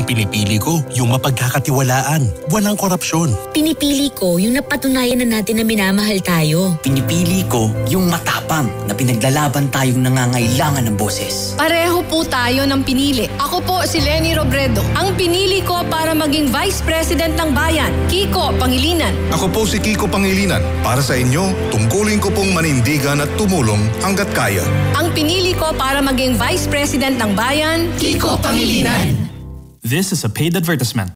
Ang pinipili ko, yung mapagkakatiwalaan, walang korupsyon. Pinipili ko yung napatunayan na natin na minamahal tayo. Pinipili ko yung matapang na pinaglalaban tayong nangangailangan ng boses. Pareho po tayo ng pinili. Ako po si Lenny Robredo. Ang pinili ko para maging Vice President ng Bayan, Kiko Pangilinan. Ako po si Kiko Pangilinan. Para sa inyo, tungkulin ko pong manindigan at tumulong hanggat kaya. Ang pinili ko para maging Vice President ng Bayan, Kiko Pangilinan! This is a paid advertisement.